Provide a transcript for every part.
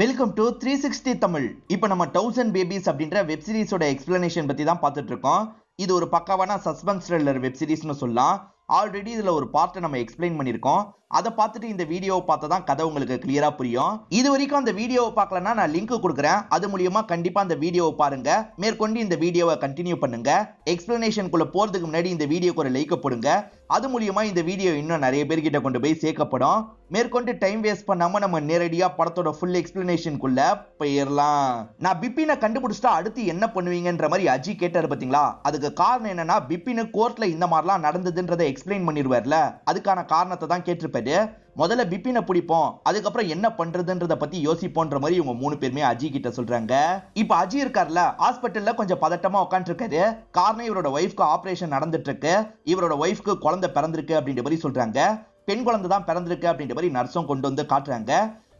Welcome to three sixty Tamil. இப்போ நம்ம thousand babies அப்படின்ற வெப் சீரிஸோட எக்ஸ்பிளனேஷன் பற்றி தான் பார்த்துட்டு இருக்கோம் இது ஒரு பக்காவான சஸ்பென்ஸ் த்ரில்லர் வெப் சீரிஸ்னு சொல்லலாம். ஆல்ரெடி இதில் ஒரு பார்ட்டை நம்ம எக்ஸ்பிளைன் பண்ணியிருக்கோம். அதை பார்த்துட்டு இந்த வீடியோவை பார்த்தா தான் கதை உங்களுக்கு கிளியராக புரியும். இது வரைக்கும் அந்த வீடியோவை பார்க்கலன்னா நான் லிங்க் கொடுக்குறேன். அது மூலியமா கண்டிப்பாக அந்த வீடியோவை பாருங்க. மேற்கொண்டு இந்த வீடியோவை கண்டினியூ பண்ணுங்க. எக்ஸ்பிளனேஷனுக்குள்ள போகிறதுக்கு முன்னாடி இந்த வீடியோக்கு ஒரு லைக்கை போடுங்க. அது மூலியமா இந்த வீடியோ இன்னும் நிறைய பேர்கிட்ட கொண்டு போய் சேர்க்கப்படும். மேற்கொண்டு டைம் வேஸ்ட் பண்ணாம நம்ம நேரடியா படத்தோட ஃபுல் எக்ஸ்பிளனேஷனுக்குள்ள போயிடலாம் நான் பிப்பினை கண்டுபிடிச்சிட்டா அடுத்து என்ன பண்ணுவீங்கன்ற மாதிரி அஜி கேட்டாரு பாத்தீங்களா? அதுக்கு காரணம் என்னன்னா பிப்பின் கோர்ட்ல இந்த மாதிரிலாம் நடந்ததுன்றதை எக்ஸ்பிளைன் பண்ணிடுவார்ல அதுக்கான காரணத்தை தான் கேட்டிருப்பாரு. முதல்ல பிப்பினை பிடிப்போம் அதுக்கப்புறம் என்ன பண்றதுன்றத பத்தி யோசிப்போன்ற மாதிரி இவங்க மூணு பேருமே அஜி கிட்ட சொல்றாங்க. இப்ப அஜி இருக்கார்ல ஹாஸ்பிட்டல்ல கொஞ்சம் பதட்டமா உட்காந்துருக்காரு காரணம் இவரோட ஒய்ஃப்க்கு ஆபரேஷன் நடந்துட்டு இருக்கு இவரோட ஒய்ஃப்க்கு குழந்தை பிறந்திருக்கு அப்படின்ற மாதிரி சொல்றாங்க. பெண் குழந்தை தான் பிறந்திருக்கு அப்படின்ற மாதிரி நர்ஸும் கொண்டு வந்து காட்டுறாங்க.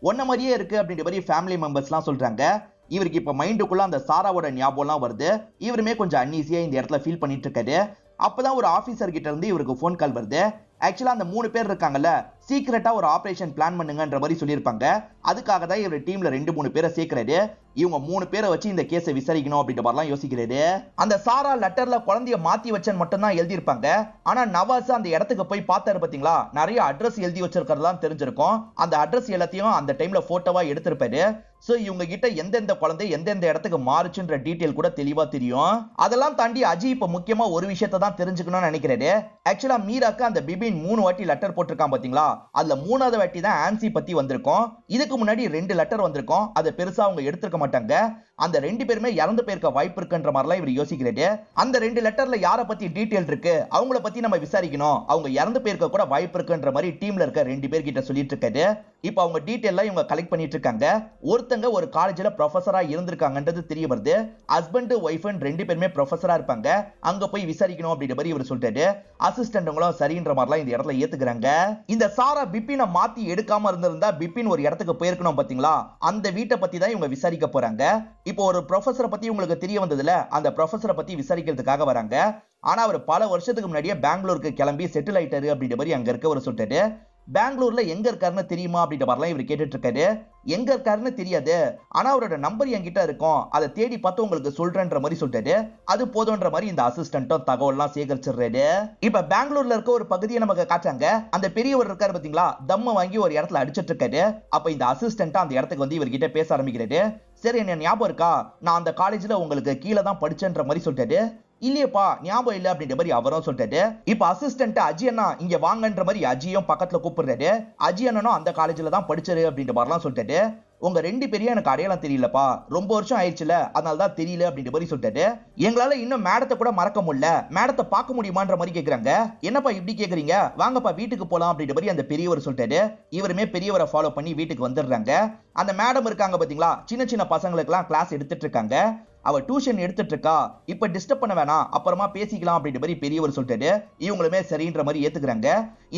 ஒன்ன மாதிரியே இருக்கு அப்படின்ற மாதிரி ஃபேமிலி மெம்பர்ஸ்லாம் சொல்றாங்க. இவருக்கு இப்ப மைண்டுக்குள்ள அந்த சாராவோட ஞாபகம்லாம் வருது. இவருமே கொஞ்சம் அன்னீசியா இந்த இடத்துல ஃபீல் பண்ணிட்டு இருக்காரு அப்பதான் ஒரு ஆபீசர் கிட்ட இருந்து இவருக்கு ஃபோன் கால் வருது. ஆக்சுவலா அந்த மூணு பேர் இருக்காங்கல்ல சீக்கிரட்டாக ஒரு ஆப்ரேஷன் பிளான் பண்ணுங்கன்ற மாதிரி சொல்லியிருப்பாங்க. அதுக்காக தான் இவர் டீமில் ரெண்டு மூணு பேரை சேர்க்கிறாரு இவங்க மூணு பேரை வச்சு இந்த கேஸை விசாரிக்கணும் அப்படின்ற மாதிரிலாம் யோசிக்கிறாரு அந்த சாரா லெட்டரில் குழந்தைய மாற்றி வச்சேன்னு மட்டும்தான் எழுதியிருப்பாங்க. ஆனால் நவாஸ் அந்த இடத்துக்கு போய் பார்த்தாரு பார்த்தீங்களா நிறைய அட்ரஸ் எழுதி வச்சிருக்கிறதுலாம் தெரிஞ்சிருக்கும். அந்த அட்ரஸ் எல்லாத்தையும் அந்த டைமில் ஃபோட்டோவாக எடுத்திருப்பாரு. ஸோ இவங்க கிட்ட எந்தெந்த குழந்தை எந்தெந்த இடத்துக்கு மாறுச்சுன்ற டீட்டெயில் கூட தெளிவாக தெரியும். அதெல்லாம் தாண்டி அஜி இப்போ முக்கியமாக ஒரு விஷயத்தை தான் தெரிஞ்சுக்கணும்னு நினைக்கிறாரு. ஆக்சுவலாக மீராக்கு அந்த பிபின் மூணு வாட்டி லெட்டர் போட்டிருக்கான் பார்த்தீங்களா அதுல மூணாவது வாட்டி தான் ஆன்சி பத்தி வந்திருக்கும். இதுக்கு முன்னாடி ரெண்டு லெட்டர் வந்திருக்கும். அதை பெருசா அவங்க எடுத்திருக்க மாட்டாங்க. அந்த ரெண்டு பேருமே இறந்து போயிருக்க வாய்ப்பு இருக்குன்ற மாதிரிலாம் இவர் யோசிக்கிறாரு. அந்த ரெண்டு லெட்டர்ல யார பத்தி டீட்டெயில் இருக்கு? அவங்கள பத்தி நம்ம விசாரிக்கணும். அவங்க இறந்து போயிருக்க கூட வாய்ப்பு இருக்குன்ற மாதிரி டீம்ல இருக்க ரெண்டு பேர் கிட்ட சொல்லிட்டு இருக்காரு. இப்போ அவங்க டீட்டெயிலாக இவங்க கலெக்ட் பண்ணிட்டு இருக்காங்க ஒருத்தங்க ஒரு காலேஜில் ப்ரொஃபஸராக இருந்திருக்காங்கன்றது தெரிய வருது. ஹஸ்பண்ட் ஒய்ஃப் ரெண்டு பேருமே ப்ரொஃபஸராக இருப்பாங்க. அங்கே போய் விசாரிக்கணும் அப்படின்ற மாதிரி இவர் சொல்லிட்டாரு. அசிஸ்டண்ட்டுங்களும் சரின்ற மாதிரிலாம் இந்த இடத்துல ஏற்றுக்கிறாங்க இந்த சாரா பிபினை மாற்றி எடுக்காம இருந்திருந்தா பிபின் ஒரு இடத்துக்கு போயிருக்கணும் பார்த்தீங்களா அந்த வீட்டை பற்றி தான் இவங்க விசாரிக்க போகிறாங்க இப்போ ஒரு ப்ரொஃபஸரை பற்றி உங்களுக்கு தெரிய வந்ததுல அந்த ப்ரொஃபஸரை பற்றி விசாரிக்கிறதுக்காக வராங்க. ஆனா அவர் பல வருஷத்துக்கு முன்னாடியே பெங்களூருக்கு கிளம்பி செட்டில் ஆயிட்டாரு அப்படின்ற மாதிரி அங்க இருக்க ஒரு சொல்லிட்டு பெங்களூர்ல எங்க இருக்காருன்னு தெரியுமா அப்படின்ற மாதிரிலாம் இவர் கேட்டுட்டு இருக்காரு. எங்க இருக்காருன்னு தெரியாது. ஆனா அவரோட நம்பர் என்கிட்ட இருக்கும். அதை தேடி பார்த்து உங்களுக்கு சொல்றேன்ற மாதிரி சொல்லிட்டாரு. அது போதும்ன்ற மாதிரி இந்த அசிஸ்டன்ட்டும் தகவல்லாம் சேகரிச்சிடுறாரு. இப்ப பெங்களூர்ல இருக்க ஒரு பகுதியை நமக்கு காட்டாங்க அந்த பெரியவர் இருக்காரு பாத்தீங்களா? தம்ம வாங்கி ஒரு இடத்துல அடிச்சிட்டு இருக்காரு. அப்ப இந்த அசிஸ்டன்ட் அந்த இடத்துக்கு வந்து இவர்கிட்ட பேச ஆரம்பிக்கிறாரு. சரி என்ன ஞாபகம் இருக்கா? நான் அந்த காலேஜ்ல உங்களுக்கு கீழே தான் படிச்சேன்ற மாதிரி சொல்லிட்டாரு. இல்லையப்பா ஞாபகம் இல்ல அப்படின்ற மாதிரி அவரும் சொல்லிட்டாரு. இப்ப அசிஸ்டன்ட் அஜி அண்ணா இங்க வாங்கன்ற மாதிரி அஜியும் பக்கத்துல கூப்பிடுறாரு. அஜி அண்ணனும் அந்த காலேஜ்ல தான் படிச்சாரு அப்படின்ற மாதிரிலாம் சொல்லிட்டாரு. உங்க ரெண்டு பேரையும் எனக்கு அடையாளம் தெரியலப்பா. ரொம்ப வருஷம் ஆயிடுச்சுல அதனால தான் தெரியல அப்படின்ற மாதிரி சொல்லிட்டாரு. எங்களால இன்னும் மேடத்தை கூட மறக்க முடியல. மேடத்தை பார்க்க முடியுமான்ற மாதிரி கேக்குறாங்க. என்னப்பா இப்படி கேக்குறீங்க? வாங்கப்பா வீட்டுக்கு போலாம் அப்படின்ற மாதிரி அந்த பெரியவர் சொல்லிட்டாரு. இவருமே பெரியவரை ஃபாலோ பண்ணி வீட்டுக்கு வந்துடுறாங்க. அந்த மேடம் இருக்காங்க பாத்தீங்களா சின்ன சின்ன பசங்களுக்குலாம் கிளாஸ் எடுத்துட்டு இருக்காங்க. அவள் டியூஷன் எடுத்துட்டு இருக்கா இப்ப டிஸ்டர்ப் பண்ண வேணாம் அப்புறமா பேசிக்கலாம் அப்படின்ற மாதிரி பெரியவர் சொல்லிட்டாரு. இவங்களுமே சரின்ற மாதிரி ஏத்துக்கிறாங்க.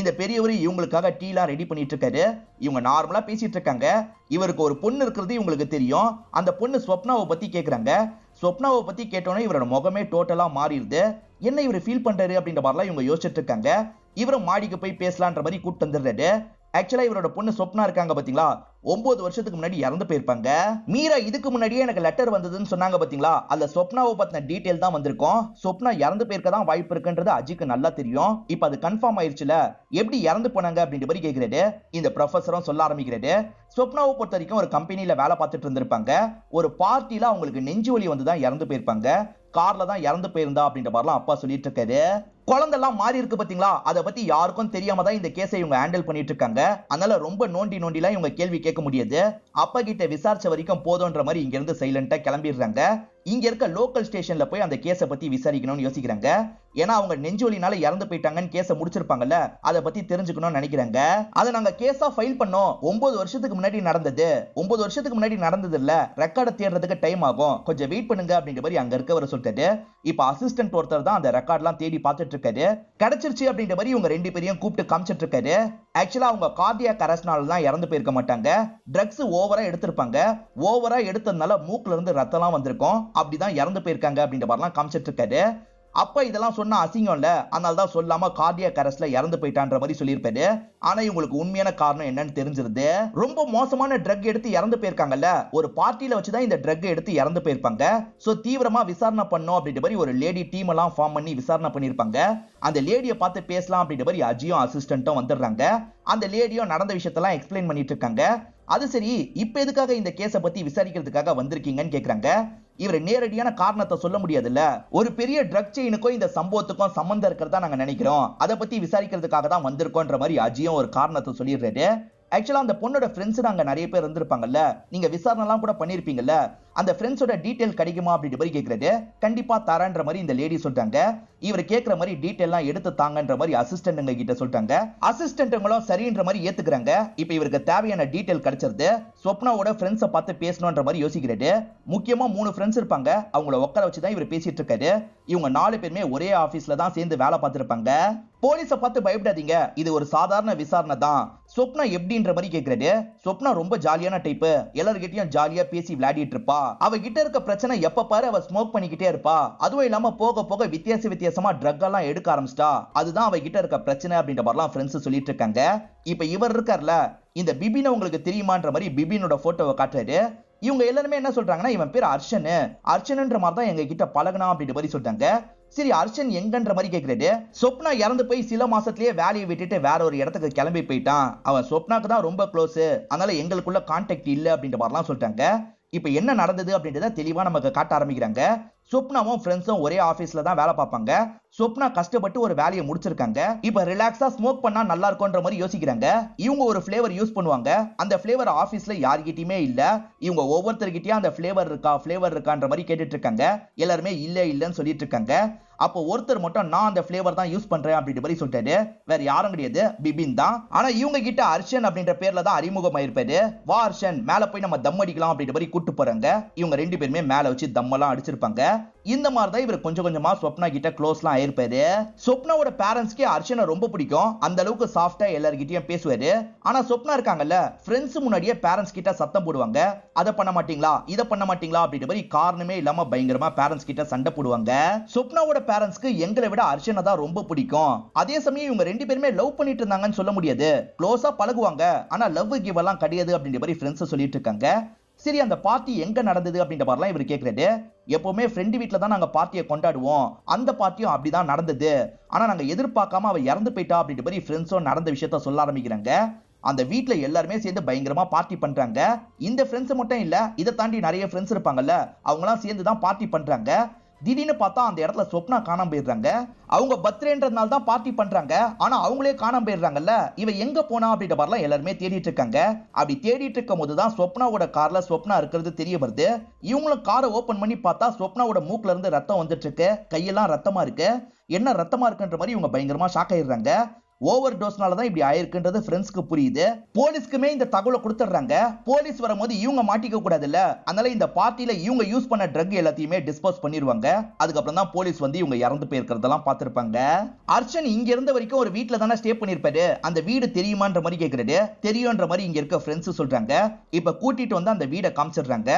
இந்த பெரியவர் இவங்களுக்காக டீலாம் ரெடி பண்ணிட்டு இருக்காரு இவங்க நார்மலா பேசிட்டு இருக்காங்க இவருக்கு ஒரு பொண்ணு இருக்கிறது இவங்களுக்கு தெரியும். அந்த பொண்ணு ஸ்வப்னாவை பத்தி கேக்குறாங்க. ஸ்வப்னாவை பத்தி கேட்டோன்னே இவரோட முகமே டோட்டலா மாறிடுது. என்ன இவர் ஃபீல் பண்றாரு அப்படின்ற மாதிரிலாம் இவங்க யோசிச்சுட்டு இருக்காங்க இவரும் மாடிக்கு போய் பேசலான்ற மாதிரி கூட்டு வந்துடுறாரு. ஆக்சுவலா இவரோட பொண்ணு சொப்னா இருக்காங்க பாத்தீங்களா? ஒன்பது வருஷத்துக்கு முன்னாடி இறந்து போயிருப்பாங்க. மீரா இதுக்கு முன்னாடியே எனக்கு லெட்டர் வந்ததுன்னு சொன்னாங்க பாத்தீங்களா? அதுல சொப்னாவை பத்தின டீடைல் தான் வந்திருக்கும். சொப்னா இறந்து போயிருக்க தான் வாய்ப்பு இருக்குன்றது அஜிக்கு நல்லா தெரியும். இப்ப அது கன்ஃபார்ம் ஆயிருச்சுல எப்படி இறந்து போனாங்க அப்படின்ற மாதிரி கேக்குறாரு. இந்த ப்ரொஃபஸரும் சொல்ல ஆரம்பிக்கிறாரு. சொப்னாவை பொறுத்த வரைக்கும் ஒரு கம்பெனியில வேலை பார்த்துட்டு இருந்திருப்பாங்க. ஒரு பார்ட்டியில அவங்களுக்கு நெஞ்சு வலி வந்து தான் இறந்து போயிருப்பாங்க. கார்ல தான் இறந்து போயிருந்தா அப்படின்ற மாதிரிலாம் அப்பா சொல்லிட்டு இருக்காரு குழந்தெல்லாம் மாறி இருக்கு பாத்தீங்களா? அதை பத்தி யாருக்கும் தெரியாம தான் இந்த கேஸை இவங்க ஹேண்டில் பண்ணிட்டு இருக்காங்க அதனால ரொம்ப நோண்டி நோண்டிலாம் இவங்க கேள்வி கேட்க முடியாது. அப்பா கிட்ட விசாரிச்ச வரைக்கும் போதும்ன்ற மாதிரி இங்க இருந்து சைலண்டா கிளம்பிடுறாங்க. இங்க இருக்க லோக்கல் ஸ்டேஷன்ல போய் அந்த கேஸை பத்தி விசாரிக்கணும்னு யோசிக்கிறாங்க. ஏன்னா அவங்க நெஞ்சொலினால இறந்து போயிட்டாங்கன்னு கேஸை முடிச்சிருப்பாங்கல்ல அதை பத்தி தெரிஞ்சுக்கணும்னு நினைக்கிறாங்க. அதை நாங்க கேஸா ஃபைல் பண்ணோம். ஒன்பது வருஷத்துக்கு முன்னாடி நடந்தது. ஒன்பது வருஷத்துக்கு முன்னாடி நடந்தது இல்ல ரெக்கார்டை தேடுறதுக்கு டைம் ஆகும். கொஞ்சம் வெயிட் பண்ணுங்க அப்படின்ற மாதிரி அங்க இருக்கவர் சொல்லிட்டாரு. இப்ப அசிஸ்டன்ட் ஒருத்தர் தான் அந்த ரெக்கார்ட்லாம் தேடி பார்த்துட்டு இருக்காரு. கிடைச்சிருச்சு அப்படின்ற மாதிரி இவங்க ரெண்டு பேரையும் கூப்பிட்டு காமிச்சிட்டு இருக்காரு. ஆக்சுவலா அவங்க கார்டியாக் அரஸ்னால தான் இறந்து போயிருக்க மாட்டாங்க. ட்ரக்ஸ் ஓவரா எடுத்திருப்பாங்க. ஓவரா எடுத்ததுனால மூக்குல இருந்து ரத்தம்லாம் வந்திருக்கும். அப்படிதான் இறந்து போயிருக்காங்க அப்படின்ற மாதிரிலாம் காமிச்சிட்டு இருக்காரு. அப்போ இதெல்லாம் சொன்னால் அசிங்கம் இல்லை அதனால தான் சொல்லாம கார்டியா கரஸ்ல இறந்து போயிட்டான்ற மாதிரி சொல்லியிருப்பாரு. ஆனா இவங்களுக்கு உண்மையான காரணம் என்னன்னு தெரிஞ்சிருது. ரொம்ப மோசமான ட்ரக் எடுத்து இறந்து போயிருக்காங்கல்ல. ஒரு பார்ட்டியில வச்சுதான் இந்த ட்ரக் எடுத்து இறந்து போயிருப்பாங்க. சோ தீவிரமா விசாரணை பண்ணோம் அப்படின்ற மாதிரி ஒரு லேடி டீம் எல்லாம் ஃபார்ம் பண்ணி விசாரணை பண்ணிருப்பாங்க அந்த லேடியை பார்த்து பேசலாம் அப்படின்ற மாதிரி அஜியும் அசிஸ்டண்ட்டும் வந்துடுறாங்க. அந்த லேடியும் நடந்த விஷயத்தெல்லாம் எக்ஸ்பிளைன் பண்ணிட்டு இருக்காங்க. அது சரி இப்ப எதுக்காக இந்த கேஸை பத்தி விசாரிக்கிறதுக்காக வந்திருக்கீங்கன்னு கேக்குறாங்க. இவர் நேரடியான காரணத்தை சொல்ல முடியாதுல்ல? ஒரு பெரிய ட்ரக் செயினுக்கும் இந்த சம்பவத்துக்கும் சம்பந்தம் இருக்கிறதா நாங்க நினைக்கிறோம். அதை பத்தி விசாரிக்கிறதுக்காக தான் வந்திருக்கோன்ற மாதிரி அஜியும் ஒரு காரணத்தை சொல்லிடுறாரு. ஆக்சுவலா அந்த பொண்ணோட ஃப்ரெண்ட்ஸ் நாங்க நிறைய பேர் இருந்திருப்பாங்கல்ல? நீங்க விசாரணை எல்லாம் கூட பண்ணிருப்பீங்கல்ல? அந்த ஃப்ரெண்ட்ஸோட டீட்டெயில் கிடைக்குமா அப்படின்ற மாதிரி கேட்கறது கண்டிப்பா தரேன்ற மாதிரி இந்த லேடி சொல்லிட்டாங்க. இவர் கேட்குற மாதிரி டீட்டெயிலாம் எடுத்து தாங்கன்ற மாதிரி அசிஸ்டன்ட்ங்க கிட்ட சொல்லிட்டாங்க. அசிஸ்டன்ட்டுங்களும் சரின்ற மாதிரி ஏத்துக்கிறாங்க. இப்போ இவருக்கு தேவையான டீட்டெயில் கிடைச்சிருது. சொப்னாவோட ஃப்ரெண்ட்ஸை பார்த்து பேசணுன்ற மாதிரி யோசிக்கிறாரு முக்கியமா மூணு ஃப்ரெண்ட்ஸ் இருப்பாங்க. அவங்கள உட்கார வச்சு தான் இவர் பேசிட்டு இருக்காரு. இவங்க நாலு பேருமே ஒரே ஆபீஸ்ல தான் சேர்ந்து வேலை பார்த்துருப்பாங்க. போலீஸை பார்த்து பயப்படாதீங்க. இது ஒரு சாதாரண விசாரணை தான். சொப்னா எப்படின்ற மாதிரி கேட்கறது சொப்னா ரொம்ப ஜாலியான டைப்பு எல்லார்கிட்டயும் ஜாலியா பேசி விளையாடிட்டு இருப்பா. அவ கிட்ட இருக்க பிரச்சனை எப்ப பாரு அவ ஸ்மோக் பண்ணிக்கிட்டே இருப்பா. அதுவும் இல்லாம போக போக வித்தியாச வித்தியாசமா ட்ரக் எல்லாம் எடுக்க ஆரம்பிச்சிட்டா. அதுதான் அவ கிட்ட இருக்க பிரச்சனை அப்படின்ற மாதிரிலாம் ஃப்ரெண்ட்ஸ் சொல்லிட்டு இருக்காங்க. இப்ப இவர் இருக்கார்ல இந்த பிபின் உங்களுக்கு தெரியுமான்ற மாதிரி பிபினோட போட்டோவை காட்டுறாரு. இவங்க எல்லாருமே என்ன சொல்றாங்கன்னா இவன் பேர் அர்ஷன். அர்ச்சன்ன்ற மாதிரி தான் எங்க கிட்ட பழகுனா அப்படின்ற மாதிரி சொல்றாங்க. சரி அர்ஷன் எங்கன்ற மாதிரி கேக்குறாரு. சொப்னா இறந்து போய் சில மாசத்துலயே வேலையை விட்டுட்டு வேற ஒரு இடத்துக்கு கிளம்பி போயிட்டான். அவன் சொப்னாக்கு தான் ரொம்ப க்ளோஸ் அதனால எங்களுக்குள்ள கான்டாக்ட் இல்ல அப்படின்ற மாதிரிலாம் சொல்லிட்டாங்க. இப்போ என்ன நடந்தது அப்படின்றத தெளிவாக நமக்கு காட்ட ஆரம்பிக்கிறாங்க. சொப்னாவும் ஃப்ரெண்ட்ஸும் ஒரே ஆஃபீஸில் தான் வேலை பார்ப்பாங்க. சொப்னா கஷ்டப்பட்டு ஒரு வேலையை முடிச்சிருக்காங்க. இப்போ ரிலாக்ஸாக ஸ்மோக் பண்ணால் நல்லா இருக்கும்ன்ற மாதிரி யோசிக்கிறாங்க. இவங்க ஒரு ஃப்ளேவர் யூஸ் பண்ணுவாங்க. அந்த ஃப்ளேவர் ஆஃபீஸில் யார்கிட்டயுமே இல்லை. இவங்க ஒவ்வொருத்தர்கிட்டயும் அந்த ஃப்ளேவர் இருக்கா ஃப்ளேவர் இருக்கான்ற மாதிரி கேட்டுட்டு இருக்காங்க. எல்லாருமே இல்லை இல்லைன்னு சொல்லிட்டு இருக்காங்க. அப்போ ஒருத்தர் மட்டும் நான் அந்த ஃபிளேவர் தான் யூஸ் பண்றேன் அப்படின்ற மாதிரி சொல்லிட்டாரு. வேற யாரும் கிடையாது. பிபின் தான். ஆனா இவங்க கிட்ட அர்ஷன் அப்படின்ற பேர்ல தான் அறிமுகம் ஆயிருப்பாரு. வா அர்ஷன் மேல போய் நம்ம தம் அடிக்கலாம் அப்படின்ற மாதிரி கூட்டு போறாங்க. இவங்க ரெண்டு பேருமே மேல வச்சு தம்மெல்லாம் அடிச்சிருப்பாங்க. இந்த மாதிரி தான் இவர் கொஞ்சம் கொஞ்சமா சொப்னா கிட்ட க்ளோஸ்லாம் ஆயிருப்பாரு. சொப்னாவோட பேரண்ட்ஸ்க்கே அர்ச்சனை ரொம்ப பிடிக்கும். அந்த அளவுக்கு சாஃப்டா எல்லார்கிட்டயும் பேசுவாரு. ஆனா சொப்னா இருக்காங்கல்ல ஃப்ரெண்ட்ஸ் முன்னாடியே பேரண்ட்ஸ் கிட்ட சத்தம் போடுவாங்க. அதை பண்ண மாட்டீங்களா? இதை பண்ண மாட்டீங்களா? அப்படின்ற மாதிரி காரணமே இல்லாம பயங்கரமா பேரண்ட்ஸ் கிட்ட சண்டை போடுவாங்க. சொப்னாவோட பேரண்ட்ஸ்க்கு எங்களை விட அர்ச்சனை தான் ரொம்ப பிடிக்கும். அதே சமயம் இவங்க ரெண்டு பேருமே லவ் பண்ணிட்டு இருந்தாங்கன்னு சொல்ல முடியாது. க்ளோஸா பழகுவாங்க. ஆனா லவ் கிவ் எல்லாம் கிடையாது அப்படின்ற மாதிரி ஃப்ரெண்ட்ஸ் சொல்லிட்டு இருக்காங்க. சரி அந்த பார்ட்டி எங்க நடந்தது அப்படின்ற மாதிரிலாம் இவர் கேக்குறாரு. எப்பவுமே ஃப்ரெண்டு வீட்டில் தான் நாங்கள் பார்ட்டியை கொண்டாடுவோம். அந்த பார்ட்டியும் அப்படிதான் நடந்தது. ஆனால் நாங்கள் எதிர்பார்க்காம அவள் இறந்து போயிட்டா அப்படின்ற மாதிரி ஃப்ரெண்ட்ஸும் நடந்த விஷயத்த சொல்ல ஆரம்பிக்கிறாங்க. அந்த வீட்டில் எல்லாருமே சேர்ந்து பயங்கரமா பார்ட்டி பண்றாங்க. இந்த ஃப்ரெண்ட்ஸ் மட்டும் இல்ல இதை தாண்டி நிறைய ஃப்ரெண்ட்ஸ் இருப்பாங்கல்ல அவங்களாம் சேர்ந்து தான் பார்ட்டி பண்றாங்க. திடீர்னு பார்த்தா அந்த இடத்துல சொப்னா காணாம போயிடுறாங்க. அவங்க பர்த்டேன்றதுனால தான் பார்ட்டி பண்றாங்க. ஆனா அவங்களே காணாம போயிடுறாங்கல்ல. இவ எங்க போனா அப்படின்ற மாதிரிலாம் எல்லாருமே தேடிட்டு இருக்காங்க. அப்படி தேடிட்டு இருக்கும் போதுதான் சொப்னாவோட கார்ல சொப்னா இருக்கிறது தெரிய வருது. இவங்களும் காரை ஓபன் பண்ணி பார்த்தா சொப்னாவோட மூக்குல இருந்து ரத்தம் வந்துட்டு இருக்கு. கையெல்லாம் ரத்தமா இருக்கு. என்ன ரத்தமா இருக்குன்ற மாதிரி இவங்க பயங்கரமா ஷாக் ஆயிடுறாங்க. ஓவர் டோஸ்னால தான் இப்படி ஆயிருக்குன்றது ஃப்ரெண்ட்ஸ்க்கு புரியுது. போலீஸ்க்குமே இந்த தகவலை கொடுத்துட்றாங்க. போலீஸ் வரும்போது இவங்க மாட்டிக்க கூடாதுல்ல? அதனால இந்த பார்ட்டியில இவங்க யூஸ் பண்ண ட்ரக் எல்லாத்தையுமே டிஸ்போஸ் பண்ணிடுவாங்க. அதுக்கப்புறம் தான் போலீஸ் வந்து இவங்க இறந்து போயிருக்கிறதெல்லாம் பார்த்திருப்பாங்க. அர்ச்சன் இங்க இருந்த வரைக்கும் ஒரு வீட்டில் தானே ஸ்டே பண்ணிருப்பாரு அந்த வீடு தெரியுமான்ற மாதிரி கேக்குறது தெரியுன்ற மாதிரி இங்க இருக்க ஃப்ரெண்ட்ஸ் சொல்றாங்க. இப்ப கூட்டிட்டு வந்து அந்த வீடை காமிச்சிடுறாங்க.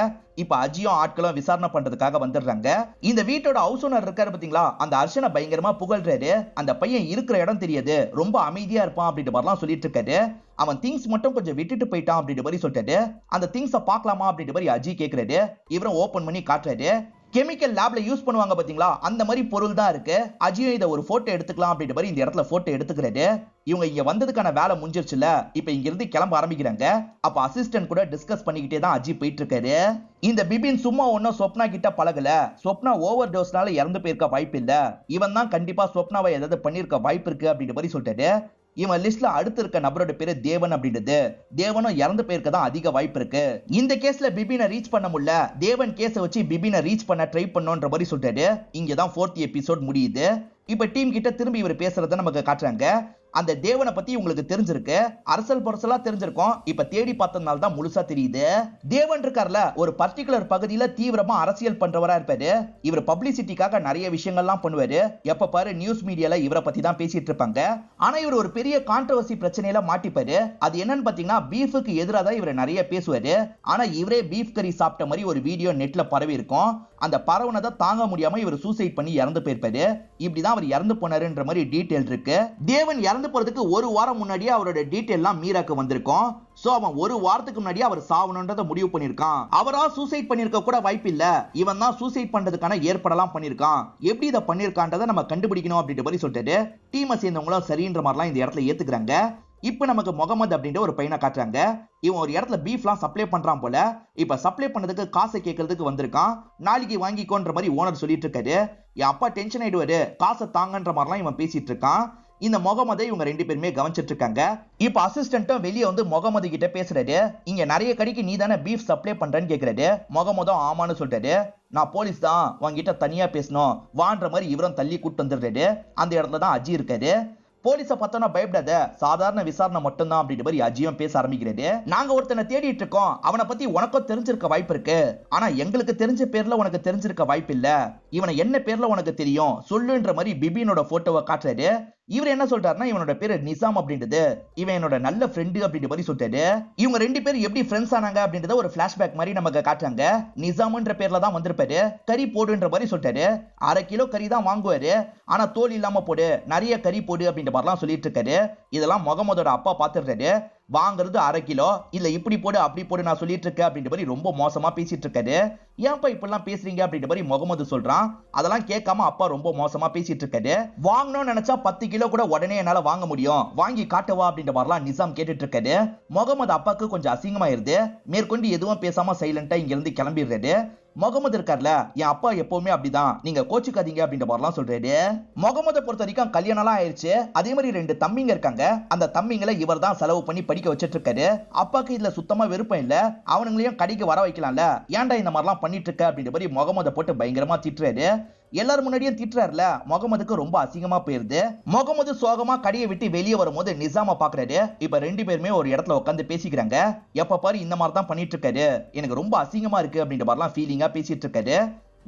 இப்ப அஜியும் ஆட்களும் விசாரணை பண்றதுக்காக வந்துடுறாங்க. இந்த வீட்டோட ஹவுஸ் ஓனர் இருக்காரு பாத்தீங்களா? அந்த அர்ச்சனை பயங்கரமா புகழ்றாரு. அந்த பையன் இருக்கிற இடம் தெரியாது. ரொம்ப அமைதியா இருப்பான் அப்படின்ற மாதிரிலாம் சொல்லிட்டு இருக்காரு. அவன் திங்ஸ் மட்டும் கொஞ்சம் விட்டுட்டு போயிட்டான் அப்படின்ற மாதிரி சொல்லிட்டாரு. அந்த திங்ஸை பார்க்கலாமா அப்படின்ற மாதிரி அஜி கேட்கறாரு இவரும் ஓபன் பண்ணி காட்டுறாரு. கெமிக்கல் லேப்ல யூஸ் பண்ணுவாங்க பாத்தீங்களா? அந்த மாதிரி பொருள் தான் இருக்கு. அஜியும் இதை ஒரு போட்டோ எடுத்துக்கலாம் அப்படின்ற மாதிரி இந்த இடத்துல போட்டோ எடுத்துக்கிறாரு இவங்க இங்க வந்ததுக்கான வேலை முடிஞ்சிருச்சுல இப்ப இங்க இருந்து கிளம்ப ஆரம்பிக்கிறாங்க. அப்ப அசிஸ்டன்ட் கூட டிஸ்கஸ் பண்ணிக்கிட்டே தான் அஜி போயிட்டு இருக்காரு இந்த பிபின் சும்மா ஒன்னும் சொப்னா கிட்ட பழகல. சொப்னா ஓவர் டோஸ்னால இறந்து போயிருக்க வாய்ப்பு இல்ல. இவன் தான் கண்டிப்பா சொப்னாவை ஏதாவது பண்ணிருக்க வாய்ப்பு இருக்கு அப்படின்ற மாதிரி சொல்லிட்டாரு. இவன் லிஸ்ட்ல அடுத்து இருக்க நபரோட பேரு தேவன் அப்படின்றது. தேவனும் இறந்து போயிருக்க தான் அதிக வாய்ப்பு இருக்கு. இந்த கேஸ்ல பிபினை ரீச் பண்ண முடியல. தேவன் கேஸை வச்சு பிபினை ரீச் பண்ண ட்ரை பண்ணோன்ற மாதிரி சொல்லிட்டாரு இங்க தான் ஃபோர்த் எபிசோட் முடியுது. இப்ப டீம் கிட்ட திரும்பி இவர் பேசுறத நமக்கு காட்டுறாங்க. அந்த தேவனை பத்தி உங்களுக்கு தெரிஞ்சிருக்கு. அரசல் பொரசலா தெரிஞ்சிருக்கும். இப்ப தேடி பார்த்ததுனால தான் முழுசா தெரியுது. தேவன் இருக்கார்ல ஒரு பர்டிகுலர் பகுதியில தீவிரமா அரசியல் பண்றவரா இருப்பாரு. இவர் பப்ளிசிட்டிக்காக நிறைய விஷயங்கள்லாம் பண்ணுவாரு. எப்ப பாரு நியூஸ் மீடியால இவரை பத்தி தான் பேசிட்டு இருப்பாங்க. ஆனா இவர் ஒரு பெரிய கான்ட்ரவர்சி பிரச்சனையில மாட்டிப்பாரு. அது என்னன்னு பாத்தீங்கன்னா பீஃபுக்கு எதிராக தான் இவர் நிறைய பேசுவாரு. ஆனா இவரே பீஃப் கறி சாப்பிட்ட மாதிரி ஒரு வீடியோ நெட்ல பரவி இருக்கும். அந்த பரவுனதை தாங்க முடியாம இவர் சூசைட் பண்ணி இறந்து போயிருப்பாரு. இப்படிதான் அவர் இறந்து போனாருன்ற மாதிரி டீட்டெயில் இருக்கு. தேவன் இறந்து போறதுக்கு ஒரு வாரம் முன்னாடியே அவரோட டீட்டெயில்லாம் மீராக்கு வந்திருக்கும். சோ அவன் ஒரு வாரத்துக்கு முன்னாடியே அவர் சாவணுன்றத முடிவு பண்ணிருக்கான் அவரா சூசைட் பண்ணிருக்க கூட வாய்ப்பு இல்ல. இவன் தான் சூசைட் பண்றதுக்கான ஏற்படலாம் பண்ணிருக்கான் எப்படி இதை பண்ணிருக்கான்றதை நம்ம கண்டுபிடிக்கணும் அப்படின்ற மாதிரி சொல்லிட்டு டீமை சேர்ந்தவங்களும் சரின்ற மாதிரிலாம் இந்த இடத்துல ஏத்துக்கிறாங்க. இப்போ நமக்கு முகமது அப்படின்ற ஒரு பையனை காட்டுறாங்க. இவன் ஒரு இடத்துல பீஃப்லாம் சப்ளை பண்றான் போல. இப்ப சப்ளை பண்ணதுக்கு காசை கேட்கறதுக்கு வந்திருக்கான். நாளைக்கு வாங்கிக்கோன்ற மாதிரி ஓனர் சொல்லிட்டு இருக்காரு. என் அப்பா டென்ஷன் ஆயிடுவாரு. காசை தாங்கன்ற மாதிரிலாம் இவன் பேசிட்டு இருக்கான். இந்த முகமதை இவங்க ரெண்டு பேருமே கவனிச்சிட்டு இருக்காங்க. இப்ப அசிஸ்டண்ட்டும் வெளியே வந்து முகமது கிட்ட பேசுறாரு. இங்க நிறைய கடைக்கு நீ தானே பீஃப் சப்ளை பண்றேன்னு கேக்குறாரு. முகமதும் ஆமான்னு சொல்றாரு. நான் போலீஸ் தான். உங்ககிட்ட தனியா பேசணும். வான்ற மாதிரி இவரும் தள்ளி கூட்டு வந்துடுறாரு. அந்த இடத்துல தான் அஜி இருக்காரு. போலீஸை பார்த்தோன்னா பயப்படாத. சாதாரண விசாரணை மட்டும்தான் அப்படின்ற மாதிரி அஜியும் பேச ஆரம்பிக்கிறது நாங்க ஒருத்தனை தேடிட்டு இருக்கோம். அவனை பத்தி உனக்கும் தெரிஞ்சிருக்க வாய்ப்பு இருக்கு. ஆனா எங்களுக்கு தெரிஞ்ச பேர்ல உனக்கு தெரிஞ்சிருக்க வாய்ப்பு இல்ல. இவனை என்ன பேர்ல உனக்கு தெரியும்? சொல்லுன்ற மாதிரி பிபினோட போட்டோவை காட்டுறாரு. இவர் என்ன சொல்றாருன்னா இவனோட பேரு நிசாம் அப்படின்றது. இவன் என்னோட நல்ல ஃப்ரெண்டு அப்படின்ற மாதிரி சொல்லிட்டாரு இவங்க ரெண்டு பேரும் எப்படி ஃப்ரெண்ட்ஸ் ஆனாங்க அப்படின்றத ஒரு பிளாஷ்பேக் மாதிரி நமக்கு காட்டுறாங்க. நிசாம்ன்ற பேர்ல தான் வந்திருப்பாரு. கறி போடுன்ற மாதிரி சொல்லிட்டாரு அரை கிலோ கறி தான் வாங்குவாரு. ஆனா தோல் இல்லாம போடு. நிறைய கறி போடு அப்படின்ற மாதிரிலாம் சொல்லிட்டு இருக்காரு. இதெல்லாம் முகமதோட அப்பா பார்த்துருக்காரு வாங்குறது அரை கிலோ. இல்ல இப்படி போடு அப்படி போடு நான் சொல்லிட்டு இருக்கேன் அப்படின்ற மாதிரி ரொம்ப மோசமா பேசிட்டு இருக்காரு ஏன்ப்பா இப்படிலாம் பேசுறீங்க அப்படின்ற மாதிரி முகமது சொல்றான். அதெல்லாம் கேட்காம அப்பா ரொம்ப மோசமா பேசிட்டு இருக்காரு வாங்கணும்னு நினைச்சா பத்து கிலோ கூட உடனே என்னால வாங்க முடியும். வாங்கி காட்டவா அப்படின்ற மாதிரிலாம் நிசாம் கேட்டுட்டு இருக்காரு முகமது அப்பாக்கு கொஞ்சம் அசிங்கமாயிருது. மேற்கொண்டு எதுவும் பேசாம சைலண்டா இங்க இருந்து கிளம்பிடுறாரு. முகமது இருக்கார்ல என் அப்பா எப்பவுமே அப்படிதான். நீங்க கோச்சுக்காதீங்க அப்படின்ற மாதிரிலாம் சொல்றாரு. முகமதை பொறுத்த வரைக்கும் கல்யாணம்லாம் ஆயிடுச்சு அதே மாதிரி ரெண்டு தம்பிங்க இருக்காங்க. அந்த தம்பிங்களை இவர் தான் செலவு பண்ணி படிக்க வச்சிட்டு இருக்காரு அப்பாக்கு இதுல சுத்தமா விருப்பம் இல்ல. அவனுங்களையும் கடைக்கு வர வைக்கலாம்ல. ஏன்டா இந்த மாதிரிலாம் பண்ணிட்டு இருக்க அப்படின்ற மாதிரி முகமதை போட்டு பயங்கரமா திட்டுறாரு. எல்லாரும் முன்னாடியும் திட்டுறாருல முகமதுக்கு ரொம்ப அசிங்கமா போயிருது. முகமது சோகமா கடையை விட்டு வெளியே வரும்போது நிசாம பாக்குறாரு. இப்ப ரெண்டு பேருமே ஒரு இடத்துல உட்காந்து பேசிக்கிறாங்க. எப்ப பாரு இந்த மாதிரி தான் பண்ணிட்டு இருக்காரு எனக்கு ரொம்ப அசிங்கமா இருக்கு அப்படின்ற மாதிரிலாம் ஃபீலிங்கா பேசிட்டு இருக்காரு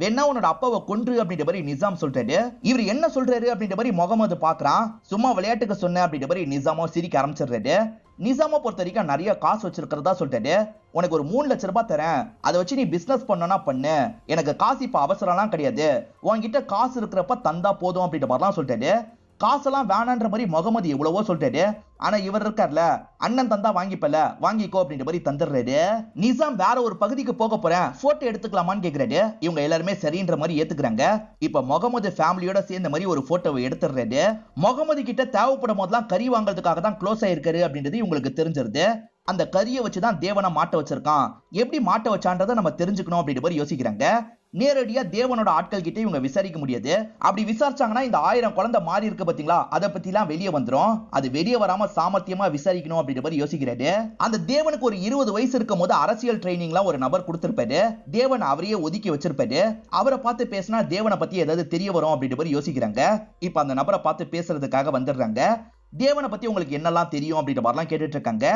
வேணா உன்னோட அப்பாவை கொன்று அப்படின்ற மாதிரி நிசாம் சொல்றாரு. இவர் என்ன சொல்றாரு அப்படின்ற மாதிரி முகமது பாக்குறான். சும்மா விளையாட்டுக்கு சொன்ன அப்படின்ற மாதிரி நிசாமும் சிரிக்க ஆரம்பிச்சிடுறாரு. நிசாம பொறுத்த வரைக்கும் நிறைய காசு வச்சிருக்கிறதா சொல்லிட்டு உனக்கு ஒரு மூணு லட்ச ரூபாய் தரேன். அதை வச்சு நீ பிசினஸ் பண்ணனா பண்ணு. எனக்கு காசு இப்ப அவசரம்லாம் கிடையாது. உன்கிட்ட காசு இருக்கிறப்ப தந்தா போதும் அப்படின்ற மாதிரிலாம் சொல்லிட்டு காசெல்லாம் வேணான்ற மாதிரி முகமது எவ்வளவோ சொல்லிட்டாரு. ஆனா இவர் இருக்கார்ல அண்ணன் தந்தா வாங்கிப்பல வாங்கிக்கோ அப்படின்ற மாதிரி தந்துடுறாரு. நிசாம் வேற ஒரு பகுதிக்கு போக போறேன் போட்டோ எடுத்துக்கலாமான்னு கேக்குறாரு. இவங்க எல்லாருமே சரின்ற மாதிரி ஏத்துக்கிறாங்க. இப்ப முகமது ஃபேமிலியோட சேர்ந்த மாதிரி ஒரு போட்டோவை எடுத்துடுறாரு. முகமது கிட்ட தேவைப்படும் போதெல்லாம் கறி வாங்குறதுக்காக தான் க்ளோஸ் ஆயிருக்காரு அப்படின்றது இவங்களுக்கு தெரிஞ்சிருது. அந்த கரியை வச்சுதான் தேவனை மாட்ட வச்சிருக்கான். எப்படி மாட்ட வச்சான்றதை நம்ம தெரிஞ்சுக்கணும் அப்படின்ற மாதிரி யோசிக்கிறாங்க. நேரடியா தேவனோட ஆட்கள் கிட்ட இவங்க விசாரிக்க முடியாது. அப்படி விசாரிச்சாங்கன்னா இந்த ஆயிரம் குழந்தை மாறி இருக்கு பாத்தீங்களா? அதை பத்தி எல்லாம் வெளியே வந்துரும். அது வெளியே வராம சாமர்த்தியமா விசாரிக்கணும் அப்படின்ற மாதிரி யோசிக்கிறாரு. அந்த தேவனுக்கு ஒரு இருபது வயசு இருக்கும் போது அரசியல் ட்ரைனிங்லாம் ஒரு நபர் கொடுத்திருப்பாரு. தேவன் அவரையே ஒதுக்கி வச்சிருப்பாரு. அவரை பார்த்து பேசினா தேவனை பத்தி ஏதாவது தெரிய வரும் அப்படின்ற மாதிரி யோசிக்கிறாங்க. இப்ப அந்த நபரை பார்த்து பேசுறதுக்காக வந்துடுறாங்க. தேவனை பத்தி உங்களுக்கு என்னெல்லாம் தெரியும் அப்படின்ற மாதிரிலாம் கேட்டுட்டு இருக்காங்க.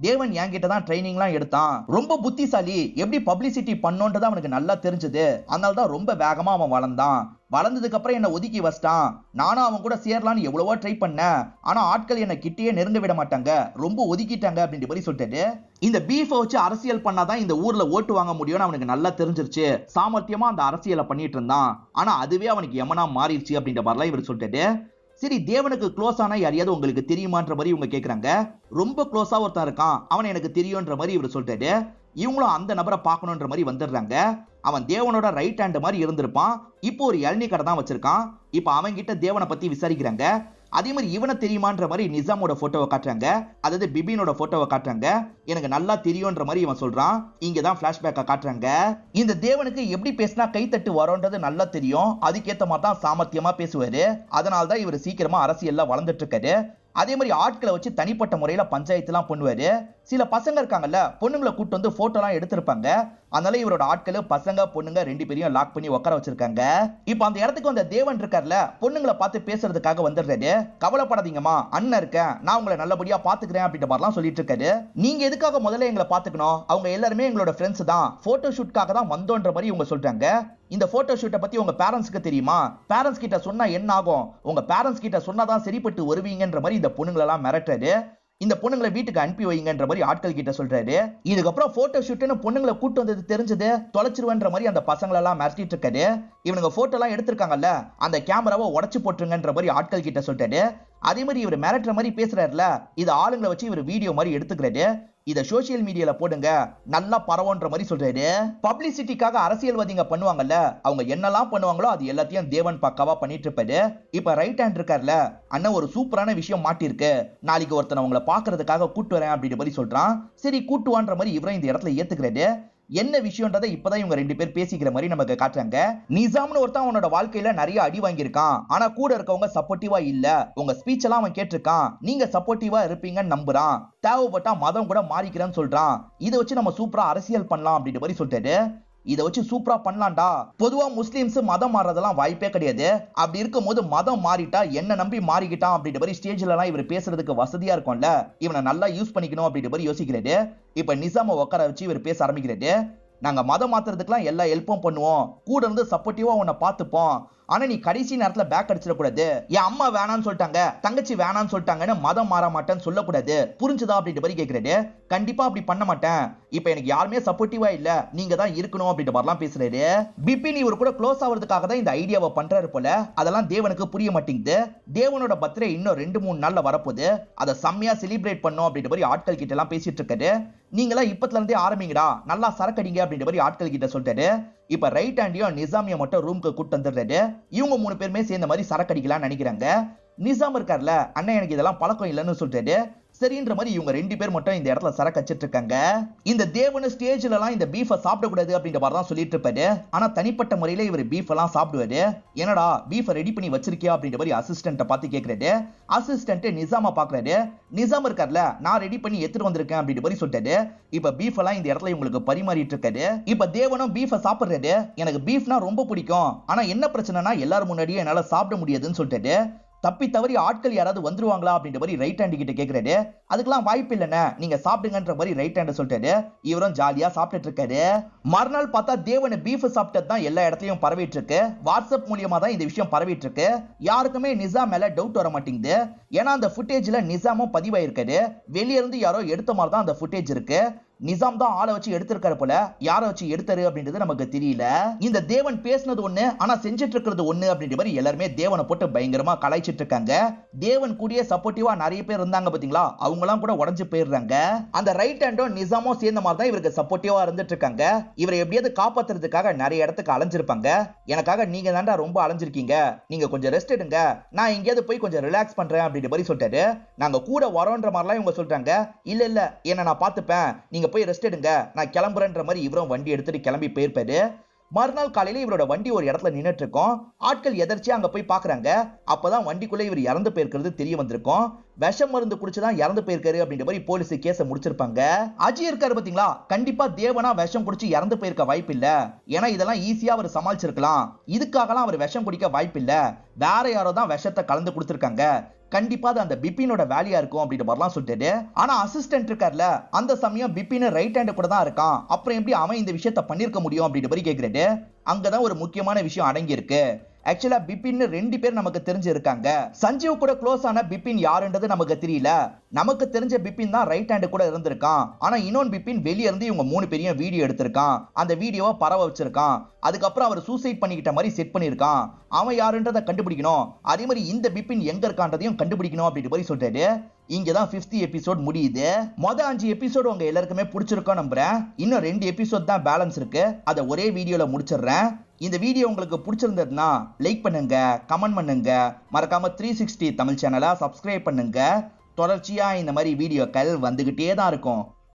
தேவன் என்கிட்ட தான் ட்ரைனிங்லாம் எடுத்தான். ரொம்ப புத்திசாலி. எப்படி பப்ளிசிட்டி பண்ணோன்றது அவனுக்கு நல்லா தெரிஞ்சது. அதனால தான் ரொம்ப வேகமா அவன் வளர்ந்தான். வளர்ந்ததுக்கு அப்புறம் என்ன ஒதுக்கி வச்சிட்டான். நானும் அவன் கூட சேரலான்னு எவ்வளவோ ட்ரை பண்ணேன். ஆனா ஆட்கள் என்ன கிட்டேயே நெருங்க விட மாட்டாங்க. ரொம்ப ஒதுக்கிட்டாங்க அப்படின்ற மாதிரி சொல்லிட்டு இந்த பீஃபை வச்சு அரசியல் பண்ணாதான் இந்த ஊர்ல ஓட்டு வாங்க முடியும்னு அவனுக்கு நல்லா தெரிஞ்சிருச்சு. சாமர்த்தியமா அந்த அரசியலை பண்ணிட்டு இருந்தான். ஆனா அதுவே அவனுக்கு எமனா மாறிடுச்சு அப்படின்ற மாதிரிலாம் இவர் சொல்லிட்டு சரி தேவனுக்கு க்ளோஸ் ஆனா யாரையாவது உங்களுக்கு தெரியுமான்ற மாதிரி இவங்க கேட்குறாங்க ரொம்ப க்ளோஸா ஒருத்தன் இருக்கான். அவன் எனக்கு தெரியும்ன்ற மாதிரி இவர் சொல்லிட்டாரு இவங்களும் அந்த நபரை பார்க்கணுன்ற மாதிரி வந்துடுறாங்க. அவன் தேவனோட ரைட் ஹேண்ட் மாதிரி இருந்திருப்பான். இப்போ ஒரு இளநி கடை தான் வச்சிருக்கான். இப்போ அவன்கிட்ட தேவனை பத்தி விசாரிக்கிறாங்க. அதே மாதிரி இவனை தெரியுமான்ற மாதிரி நிசாமோட போட்டோவை காட்டுறாங்க. அதாவது பிபினோட போட்டோவை காட்டுறாங்க. எனக்கு நல்லா தெரியும்ன்ற மாதிரி இவன் சொல்றான். இங்க தான் பிளாஷ்பேக்கை காட்டுறாங்க. இந்த தேவனுக்கு எப்படி பேசினா கைத்தட்டு வரோன்றது நல்லா தெரியும். அதுக்கேத்த மாதிரி தான் சாமர்த்தியமா பேசுவாரு. அதனால தான் இவர் சீக்கிரமா அரசியல்ல வளர்ந்துட்டு இருக்காரு. அதே மாதிரி ஆட்களை வச்சு தனிப்பட்ட முறையில் பஞ்சாயத்துலாம் பண்ணுவார். சில பசங்க இருக்காங்கல்ல பொண்ணுங்களை கூட்டு வந்து ஃபோட்டோலாம் எடுத்திருப்பாங்க. அதனால இவரோட ஆட்கள் பசங்க பொண்ணுங்க ரெண்டு பேரையும் லாக் பண்ணி உட்கார வச்சிருக்காங்க. இப்போ அந்த இடத்துக்கு வந்த தேவன் இருக்கார்ல பொண்ணுங்களை பார்த்து பேசுறதுக்காக வந்துடுறாரு. கவலைப்படாதீங்கம்மா அண்ணன் இருக்கேன் நான் உங்களை நல்லபடியா பாத்துக்கிறேன் அப்படின்ற மாதிரிலாம் சொல்லிட்டு இருக்காரு. நீங்க எதுக்காக முதல்ல எங்களை பாத்துக்கணும் அவங்க எல்லாருமே எங்களோட ஃப்ரெண்ட்ஸ் தான். போட்டோ ஷூட்காக தான் வந்தோன்ற மாதிரி இவங்க சொல்றாங்க. இந்த போட்டோ ஷூட்டை பத்தி உங்க பேரண்ட்ஸ்க்கு தெரியுமா? பேரண்ட்ஸ் கிட்ட சொன்னா என்ன ஆகும்? உங்க பேரண்ட்ஸ் கிட்ட சொன்னாதான் சரிப்பட்டு வருவீங்கன்ற மாதிரி இந்த பொண்ணுங்களெல்லாம் மிரட்டுறாரு. இந்த பொண்ணுங்களை வீட்டுக்கு அனுப்பி வைங்கன்ற மாதிரி ஆட்கள் கிட்ட சொல்றாரு. இதுக்கப்புறம் போட்டோ ஷூட்னு பொண்ணுங்களை கூட்டு வந்தது தெரிஞ்சது? தொலைச்சிருவன்ற மாதிரி அந்த பசங்களெல்லாம் மிரட்டிட்டு இருக்காரு இவனுங்க போட்டோ எல்லாம் எடுத்திருக்காங்கல்ல அந்த கேமராவை உடச்சு போட்டுருங்கன்ற மாதிரி ஆட்கள் கிட்ட சொல்றாரு. அதே மாதிரி இவர் மிரட்டுற மாதிரி பேசுறாருல இது ஆளுங்களை வச்சு இவர் வீடியோ மாதிரி எடுத்துக்கிறாரு. இதை சோசியல் மீடியால போடுங்க நல்லா பரவோன்ற மாதிரி சொல்றாரு. பப்ளிசிட்டிக்காக அரசியல்வாதிங்க பண்ணுவாங்கல்ல அவங்க என்னெல்லாம் பண்ணுவாங்களோ அது எல்லாத்தையும் தேவன் பக்காவா பண்ணிட்டு இருப்பாரு. இப்ப ரைட் ஹேண்ட் இருக்கார்ல அண்ணன் ஒரு சூப்பரான விஷயம் மாட்டிருக்கு நாளைக்கு ஒருத்தன் அவங்கள பாக்குறதுக்காக கூட்டு வரேன் அப்படின்னு மாதிரி சொல்றான். சரி கூட்டுவான்ற மாதிரி இவரும் இந்த இடத்துல ஏத்துக்கிறாரு. என்ன விஷயம்ன்றதை இப்பதான் இவங்க ரெண்டு பேர் பேசிக்கிற மாதிரி நமக்கு காட்டுறாங்க. நிசாம்னு ஒருத்தன் அவனோட வாழ்க்கையில நிறைய அடி வாங்கியிருக்கான். ஆனா கூட இருக்கவங்க சப்போர்ட்டிவா இல்ல. உங்க ஸ்பீச் எல்லாம் அவன் கேட்டிருக்கான். நீங்க சப்போர்ட்டிவா இருப்பீங்கன்னு நம்புறான். தேவைப்பட்டா மதம் கூட மாறிக்கிறேன்னு சொல்றான். இதை வச்சு நம்ம சூப்பரா அரசியல் பண்ணலாம் அப்படின்ற மாதிரி சொல்லிட்டாரு. இதை வச்சு சூப்பரா பண்ணலாம்டா. பொதுவா முஸ்லிம்ஸ் மதம் மாறதெல்லாம் வாய்ப்பே கிடையாது. அப்படி இருக்கும் போது மதம் மாறிட்டா என்ன நம்பி மாறிக்கிட்டான் அப்படின்ற மாதிரி ஸ்டேஜ்ல எல்லாம் இவர் பேசுறதுக்கு வசதியா இருக்கும்ல. இவனை நல்லா யூஸ் பண்ணிக்கணும் அப்படின்ற மாதிரி யோசிக்கிறாரு. இப்ப நிசாம உட்கார வச்சு இவர் பேச ஆரம்பிக்கிறாரு. நாங்க மதம் மாத்துறதுக்குலாம் எல்லா ஹெல்ப்பும் பண்ணுவோம். கூட இருந்து சப்போர்ட்டிவா உன்னை பார்த்துப்போம். ஆனா நீ கடைசி நேரத்துல பேக் அடிச்சிடக்கூடாது. என் அம்மா வேணாம்னு சொல்லிட்டாங்க தங்கச்சி வேணாம்னு சொல்லிட்டாங்கன்னு மதம் மாற மாட்டேன்னு சொல்லக்கூடாது. புரிஞ்சுதா அப்படின்ற மாதிரி கேட்கிறாரு கண்டிப்பா அப்படி பண்ண மாட்டேன். இப்ப எனக்கு யாருமே சப்போர்ட்டிவா இல்ல. நீங்க தான் இருக்கணும் அப்படின்ற மாதிரிலாம் பேசுறாரு பிபின் இவர் கூட க்ளோஸ் ஆகிறதுக்காக தான் இந்த ஐடியாவை பண்றாரு போல. அதெல்லாம் தேவனுக்கு புரிய மாட்டேங்குது. தேவனோட பர்த்டே இன்னும் ரெண்டு மூணு நாள்ல வரப்போகுது. அதை செம்மையா செலிப்ரேட் பண்ணும் அப்படின்ற மாதிரி ஆட்கள் கிட்ட எல்லாம் பேசிட்டு இருக்காரு நீங்களாம் இப்பத்துல இருந்தே ஆரம்பிங்கடா. நல்லா சரக்கடிங்க அப்படின்ற மாதிரி ஆட்கள் கிட்ட சொல்லிட்டு இப்ப ரைட் ஹேண்டியும் நிசாமியை மட்டும் ரூம்க்கு கூட்டு வந்துடுறாரு. இவங்க மூணு பேருமே சேர்ந்த மாதிரி சரக்கடிக்கலாம்னு நினைக்கிறாங்க. நிசாம் இருக்கார்ல அண்ணன் எனக்கு இதெல்லாம் பழக்கம் இல்லைன்னு சொல்லிட்டு சரின்ற மாதிரி இவங்க ரெண்டு பேர் மட்டும் இந்த இடத்துல சரக்கு வச்சிட்டு இருக்காங்க இந்த தேவன ஸ்டேஜ்ல எல்லாம் இந்த பீஃபை சாப்பிடக்கூடாது அப்படின்ற மாதிரி தான் சொல்லிட்டு இருப்பாரு. ஆனா தனிப்பட்ட முறையில இவர் பீஃப் எல்லாம் சாப்பிடுவாரு. என்னடா பீஃபை ரெடி பண்ணி வச்சிருக்கியா அப்படின்ற மாதிரி அசிஸ்டன்ட்ட பார்த்து கேக்குறாரு. அசிஸ்டன்ட் நிசாமா பாக்குறாரு நிசாம் இருக்கார்ல நான் ரெடி பண்ணி எடுத்துட்டு வந்திருக்கேன் அப்படின்ற மாதிரி சொல்லிட்டாரு. இப்ப பீஃப் எல்லாம் இந்த இடத்துல இவங்களுக்கு பரிமாறிட்டு இருக்காரு. இப்ப தேவனும் பீஃபை சாப்பிடுறாரு. எனக்கு பீஃப்னா ரொம்ப பிடிக்கும். ஆனா என்ன பிரச்சனைனா எல்லாரும் முன்னாடியே என்னால சாப்பிட முடியாதுன்னு சொல்லிட்டாரு. தப்பி தவறி ஆட்கள் யாராவது வந்துருவாங்களா அப்படின்ற மாதிரி ரைட் ஹேண்ட் கிட்ட கேக்குறாரு. அதுக்கெல்லாம் வாய்ப்பு இல்லைண்ணே. நீங்க சாப்பிடுங்கன்ற மாதிரி ரைட் ஹேண்ட் சொல்லிட்டாரு. இவரும் ஜாலியா சாப்பிட்டுட்டு இருக்காரு. மறுநாள் பார்த்தா தேவன பீஃப் சாப்பிட்டது தான் எல்லா இடத்துலயும் பரவிட்டு இருக்கு வாட்ஸ்அப் மூலியமா தான் இந்த விஷயம் பரவிட்டு இருக்கு யாருக்குமே நிசா மேல டவுட் வர மாட்டேங்குது. ஏன்னா அந்த ஃபுட்டேஜ்ல நிசாமும் பதிவாயிருக்காரு. வெளிய இருந்து யாரோ எடுத்த மாதிரி தான் அந்த ஃபுட்டேஜ் இருக்கு. நிசாம் தான் ஆளை வச்சு எடுத்திருக்காரு போல யாரை வச்சு எடுத்தாரு அப்படின்றது நமக்கு தெரியல. இந்த தேவன் பேசுனது ஒண்ணு ஆனா செஞ்சுட்டு இருக்கிறது ஒண்ணு அப்படின்ற மாதிரி எல்லாருமே தேவனை போட்டு பயங்கரமா கலாய்ச்சிட்டு இருக்காங்க. தேவன் கூடிய சப்போர்ட்டிவா நிறைய பேர் இருந்தாங்க பாத்தீங்களா? அவங்க எல்லாம் கூட உடஞ்சு போயிடுறாங்க. அந்த ரைட் ஹேண்டும் நிசாமும் சேர்ந்த மாதிரி தான் இவருக்கு சப்போர்ட்டிவா இருந்துட்டு இருக்காங்க. இவரை எப்படியாவது காப்பாத்துறதுக்காக நிறைய இடத்துக்கு அலைஞ்சிருப்பாங்க. எனக்காக நீங்க தாண்டா ரொம்ப அலைஞ்சிருக்கீங்க. நீங்க கொஞ்சம் ரெஸ்ட் எடுங்க. நான் எங்கேயாவது போய் கொஞ்சம் ரிலாக்ஸ் பண்றேன் அப்படின்ற மாதிரி சொல்லிட்டாரு. நாங்க கூட வரோன்ற மாதிரிலாம் இவங்க சொல்றாங்க. இல்ல இல்ல என்ன நான் பார்த்துப்பேன். நீங்க போய் ரெஸ்ட் எடுங்க. நான் கிளம்புறேன்ற மாதிரி இவரும் வண்டி எடுத்துட்டு கிளம்பி போயிருப்பாரு. மறுநாள் காலையில இவரோட வண்டி ஒரு இடத்துல நின்றுட்டு இருக்கோம் ஆட்கள் எதர்ச்சியா அங்க போய் பாக்குறாங்க. அப்பதான் வண்டிக்குள்ள இவர் இறந்து போயிருக்கிறது தெரிய வந்திருக்கும். விஷம் மருந்து குடிச்சுதான் இறந்து போயிருக்காரு அப்படின்ற மாதிரி போலீஸ் கேஸ முடிச்சிருப்பாங்க. அஜய் இருக்காரு பாத்தீங்களா? கண்டிப்பா தேவனா விஷம் குடிச்சு இறந்து போயிருக்க வாய்ப்பு இல்ல ஏன்னா இதெல்லாம் ஈஸியா அவர் சமாளிச்சிருக்கலாம். இதுக்காகலாம் அவர் விஷம் குடிக்க வாய்ப்பு இல்ல வேற யாரோ தான் விஷத்தை கலந்து கொடுத்துருக்காங்க. கண்டிப்பா அது அந்த பிபினோட வேலையா இருக்கும் அப்படின்ற மாதிரிலாம் சொல்லிட்டு ஆனா அசிஸ்டன்ட் இருக்கார்ல அந்த சமயம் பிபின் ரைட் ஹேண்ட் கூட தான் இருக்கான். அப்புறம் எப்படி அவன் இந்த விஷயத்த பண்ணிருக்க முடியும் அப்படின்ற மாதிரி கேக்குறாரு. அங்கதான் ஒரு முக்கியமான விஷயம் அடங்கி இருக்கு ஆக்சுவலா பிபின் ரெண்டு பேர் நமக்கு தெரிஞ்சிருக்காங்க. சஞ்சீவ் கூட க்ளோஸ் ஆன பிபின் யாருன்றது நமக்கு தெரியல. நமக்கு தெரிஞ்ச பிபின் தான் ரைட் ஹேண்ட் கூட இருந்திருக்கான். ஆனா இன்னொன்று பிபின் வெளியே இருந்து இவங்க மூணு பேரையும் வீடியோ எடுத்திருக்கான். அந்த வீடியோவை பரவ வச்சிருக்கான். அதுக்கப்புறம் அவர் சூசைட் பண்ணிக்கிட்ட மாதிரி செட் பண்ணியிருக்கான். அவன் யாருன்றதை கண்டுபிடிக்கணும். அதே மாதிரி இந்த பிபின் எங்க இருக்கான்றதையும் கண்டுபிடிக்கணும் அப்படின்ற மாதிரி சொல்றாரு. இங்கதான் பிப்த் எபிசோட் முடியுது. மொத அஞ்சு எபிசோடு உங்க எல்லாருக்குமே பிடிச்சிருக்கோம் நம்புறேன். இன்னும் ரெண்டு எபிசோட் தான் பேலன்ஸ் இருக்கு. அதை ஒரே வீடியோல முடிச்சிடுறேன். இந்த வீடியோ உங்களுக்கு பிடிச்சிருந்ததுன்னா லைக் பண்ணுங்க கமெண்ட் பண்ணுங்க. மறக்காம த்ரீ சிக்ஸ்டி தமிழ் சேனலை சப்ஸ்கிரைப் பண்ணுங்க. தொடர்ச்சியா இந்த மாதிரி வீடியோக்கள் வந்துகிட்டே தான் இருக்கும்.